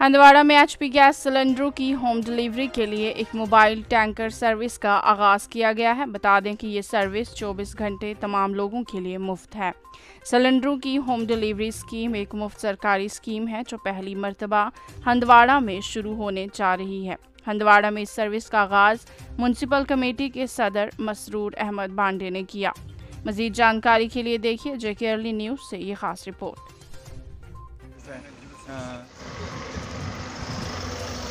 हंदवाड़ा में HP gas सिलेंडरों की होम डिलीवरी के लिए एक मोबाइल टैंकर सर्विस का आगाज़ किया गया है। बता दें कि ये सर्विस 24 घंटे तमाम लोगों के लिए मुफ़्त है। सिलेंडरों की होम डिलीवरी स्कीम एक मुफ़्त सरकारी स्कीम है, जो पहली मरतबा हंदवाड़ा में शुरू होने जा रही है। हंदवाड़ा में इस सर्विस का आगाज़ म्यूनसिपल कमेटी के सदर मसरूर अहमद बांडे ने किया। मजीद जानकारी के लिए देखिए जेके अर्ली न्यूज़ से ये खास report.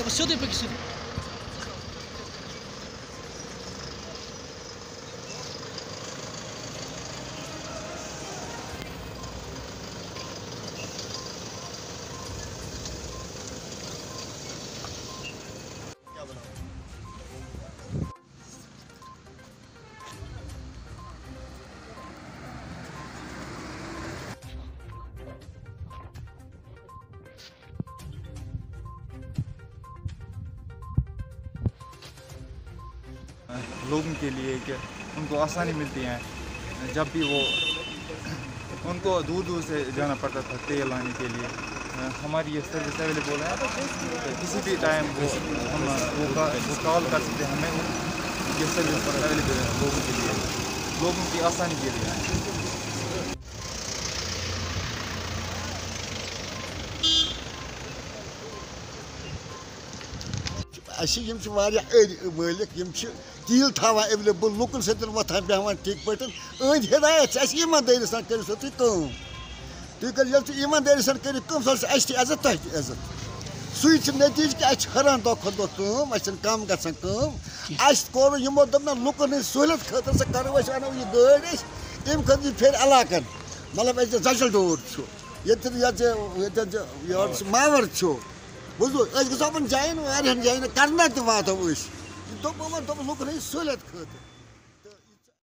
Você tem que seu. लोगों के लिए कि उनको आसानी मिलती है। जब भी वो उनको दूर दूर से जाना पड़ता था तेल लाने के लिए। हमारी ये सर्विस अवेलेबल है। तो किसी भी टाइम वो हम वो, वो कॉल कर सकते हैं। हमें ये सर्विस अवेलेबल है लोगों के लिए। लोगों की आसानी के लिए। अस यम अड़ मालिक यम तील थवान एवेलेबल लुकन सतन बेहान ठीक पे अंद हिदायत अस ईमानदारी सान कर तुम तुम कर ईमानदारी सान कर अस इज़्ज़त तह इज़्ज़त सु नतीज कि हरान दह खुद कम कम गम अस कोर लुकन सहूलियत खतर सह करो अनो यह गाड़ अम खत फिर इलाकन मतलब जजल डोर ये मावर बुझो गो जान वारियन जान करना तो वातो दोप दोप लुकन सहूलियत खतर